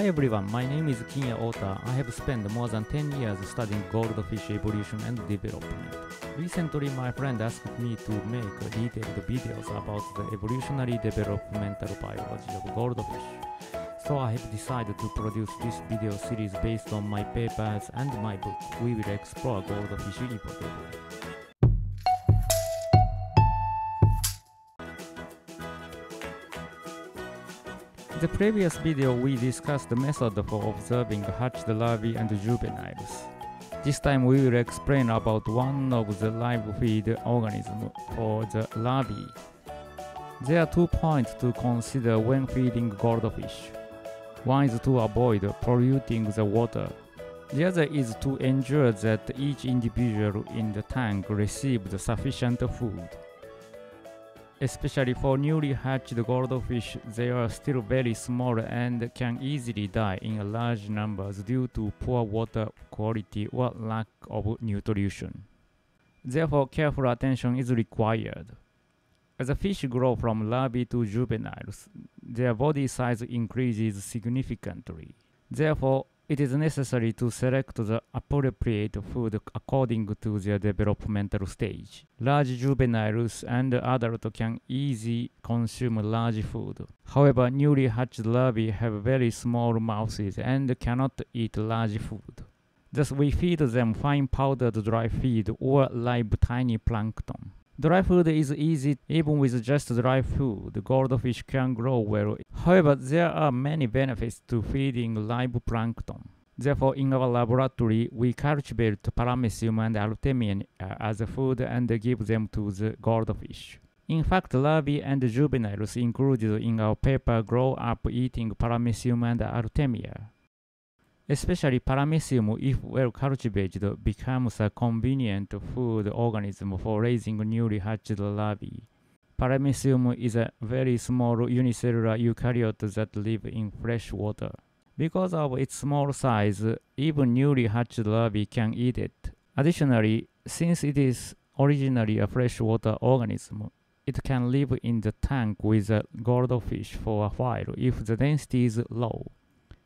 Hi everyone, my name is Kinya Ota. I have spent more than 10 years studying goldfish evolution and development. Recently, my friend asked me to make detailed videos about the evolutionary developmental biology of goldfish. So I have decided to produce this video series based on my papers and my book. We will explore goldfish evolution. The previous video we discussed the method for observing hatched larvae and juveniles. This time we will explain about one of the live feed organisms for the larvae. There are two points to consider when feeding goldfish. One is to avoid polluting the water. The other is to ensure that each individual in the tank receives sufficient food. Especially for newly hatched goldfish, they are still very small and can easily die in large numbers due to poor water quality or lack of nutrition. Therefore, careful attention is required. As the fish grow from larvae to juveniles, their body size increases significantly. Therefore, it is necessary to select the appropriate food according to their developmental stage. Large juveniles and adults can easily consume large food. However, newly hatched larvae have very small mouths and cannot eat large food. Thus, we feed them fine powdered dry feed or live tiny plankton. Dry food is easy even with just dry food. The goldfish can grow well. However, there are many benefits to feeding live plankton. Therefore, in our laboratory, we cultivate paramecium and artemia uh, as food and give them to the goldfish. In fact, larvae and juveniles included in our paper grow up eating paramecium and artemia. Especially paramecium, if well cultivated, becomes a convenient food organism for raising newly hatched larvae. Paramecium is a very small unicellular eukaryote that live in fresh water. Because of its small size, even newly hatched larvae can eat it. Additionally, since it is originally a freshwater organism, it can live in the tank with a goldfish for a while if the density is low.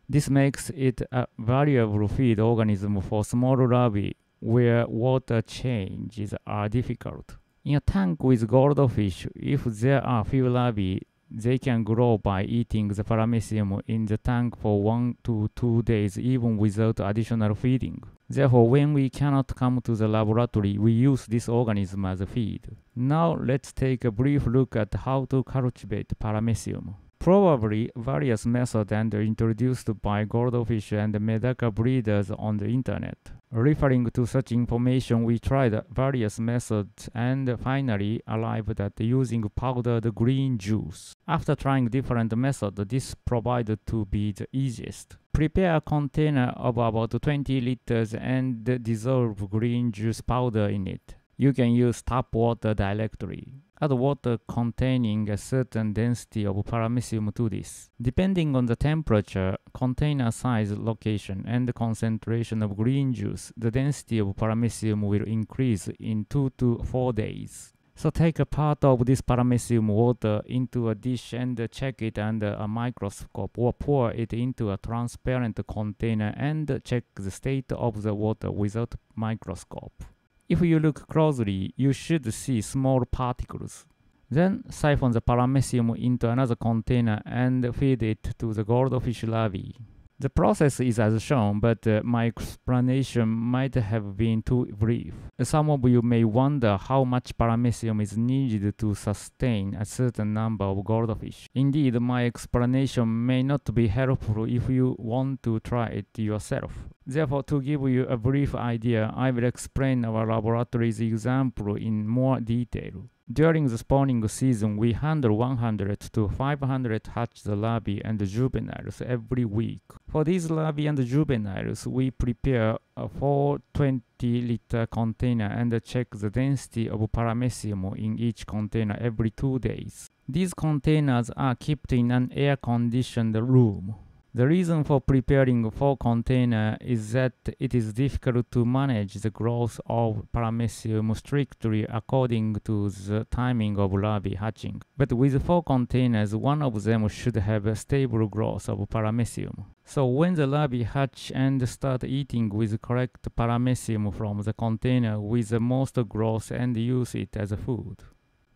This makes it a valuable feed organism for small larvae where water changes are difficult. In a tank with goldfish, if there are few larvae, they can grow by eating the paramecium in the tank for one to two days even without additional feeding. Therefore, when we cannot come to the laboratory, we use this organism as a feed. Now let's take a brief look at how to cultivate paramecium. Probably various methods are introduced by goldfish and medaka breeders on the internet. Referring to such information, we tried various methods and finally arrived at using powdered green juice. After trying different methods, this proved to be the easiest. Prepare a container of about 20 liters and dissolve green juice powder in it. You can use tap water directly add water containing a certain density of paramecium to this. Depending on the temperature, container size, location, and the concentration of green juice, the density of paramecium will increase in 2 to 4 days. So take a part of this paramecium water into a dish and check it under a microscope or pour it into a transparent container and check the state of the water without microscope. If you look closely, you should see small particles. Then siphon the paramecium into another container and feed it to the goldfish larvae. The process is as shown, but uh, my explanation might have been too brief. Some of you may wonder how much paramecium is needed to sustain a certain number of goldfish. Indeed, my explanation may not be helpful if you want to try it yourself. Therefore, to give you a brief idea, I will explain our laboratory's example in more detail. During the spawning season, we handle 100 to 500 hatched larvae and juveniles every week. For these larvae and juveniles, we prepare a 420 liter container and check the density of paramecium in each container every two days. These containers are kept in an air-conditioned room. The reason for preparing four container is that it is difficult to manage the growth of paramecium strictly according to the timing of larvae hatching. But with four containers, one of them should have a stable growth of paramecium. So when the larvae hatch and start eating with correct paramecium from the container with the most growth and use it as food.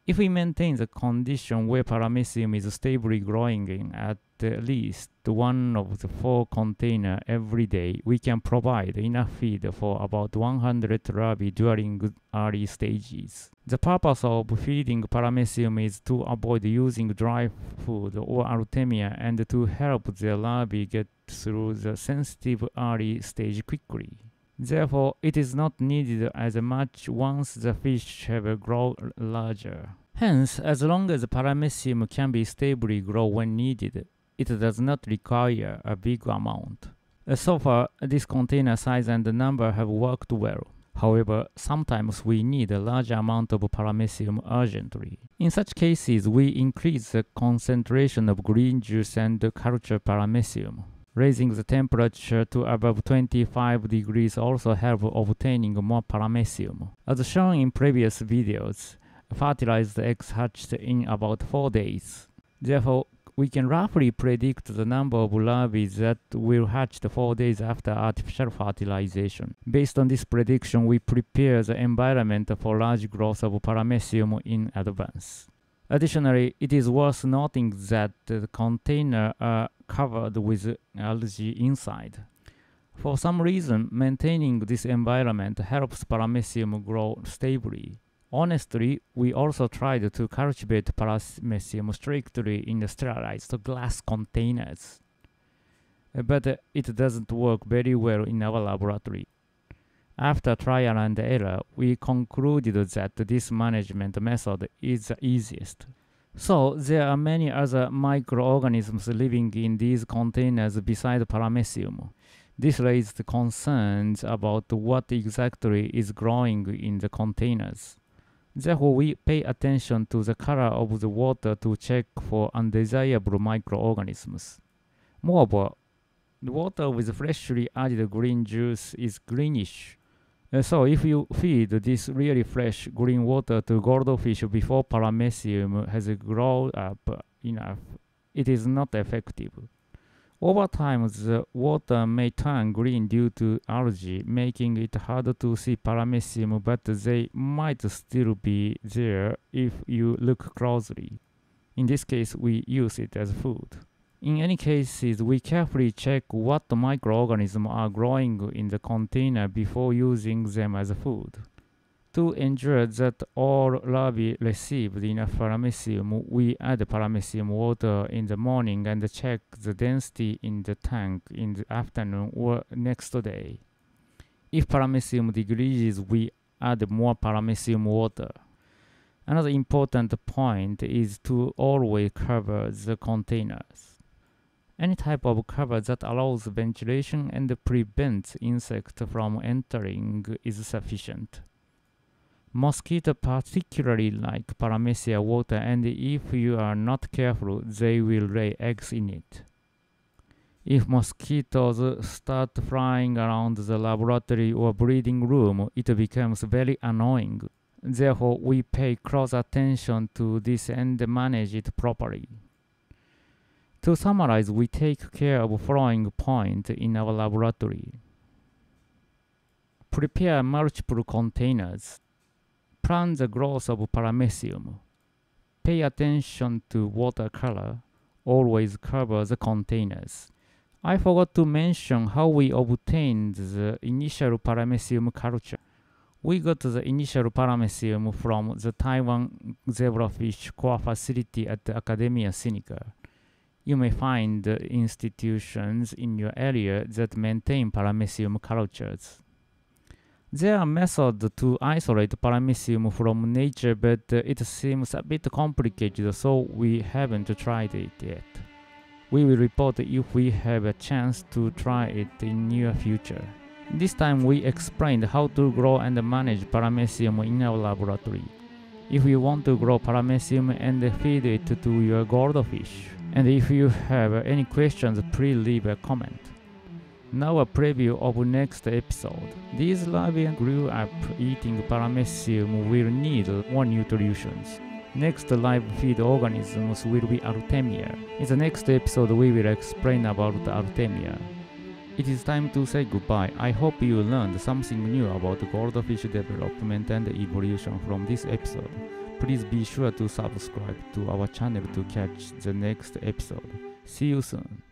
If we maintain the condition where paramecium is stably growing in at least one of the four container every day, we can provide enough feed for about 100 larvae during early stages. The purpose of feeding paramecium is to avoid using dry food or artemia and to help the larvae get through the sensitive early stage quickly. Therefore, it is not needed as much once the fish have grown larger. Hence, as long as paramecium can be stably grown when needed, it does not require a big amount. Uh, so far, this container size and number have worked well. However, sometimes we need a large amount of paramecium urgently. In such cases, we increase the concentration of green juice and culture paramecium. Raising the temperature to above 25 degrees also help obtaining more paramecium. As shown in previous videos, fertilized eggs hatched in about 4 days. Therefore, we can roughly predict the number of larvae that will hatch 4 days after artificial fertilization. Based on this prediction, we prepare the environment for large growth of paramecium in advance. Additionally, it is worth noting that the container are covered with algae inside. For some reason, maintaining this environment helps paramecium grow stably. Honestly, we also tried to cultivate paramecium strictly in sterilized glass containers. Uh, but uh, it doesn't work very well in our laboratory. After trial and error, we concluded that this management method is the easiest. So there are many other microorganisms living in these containers besides paramecium. This raised concerns about what exactly is growing in the containers. Therefore, we pay attention to the color of the water to check for undesirable microorganisms. Moreover, the water with freshly added green juice is greenish uh, so if you feed this really fresh green water to goldfish before paramecium has grown up enough, it is not effective. Over time, the water may turn green due to algae, making it harder to see paramecium, but they might still be there if you look closely. In this case, we use it as food. In any cases, we carefully check what microorganisms are growing in the container before using them as food. To ensure that all larvae received enough paramecium, we add paramecium water in the morning and check the density in the tank in the afternoon or next day. If paramecium decreases, we add more paramecium water. Another important point is to always cover the containers. Any type of cover that allows ventilation and prevents insects from entering is sufficient. Mosquitoes particularly like paramecia water and if you are not careful, they will lay eggs in it. If mosquitoes start flying around the laboratory or breeding room, it becomes very annoying. Therefore, we pay close attention to this and manage it properly. To summarize, we take care of following points in our laboratory. Prepare multiple containers. Plan the growth of paramecium. Pay attention to water color. Always cover the containers. I forgot to mention how we obtained the initial paramecium culture. We got the initial paramecium from the Taiwan zebrafish core facility at the Academia Sinica you may find institutions in your area that maintain paramecium cultures. There are methods to isolate paramecium from nature, but it seems a bit complicated, so we haven't tried it yet. We will report if we have a chance to try it in near future. This time we explained how to grow and manage paramecium in our laboratory. If you want to grow paramecium and feed it to your goldfish, And if you have any questions, please leave a comment. Now a preview of next episode. These larvae grew up eating paramecium will need more nutrients. Next live feed organisms will be Artemia. In the next episode we will explain about Artemia. It is time to say goodbye. I hope you learned something new about goldfish development and evolution from this episode. Please be sure to subscribe to our channel to catch the next episode. See you soon.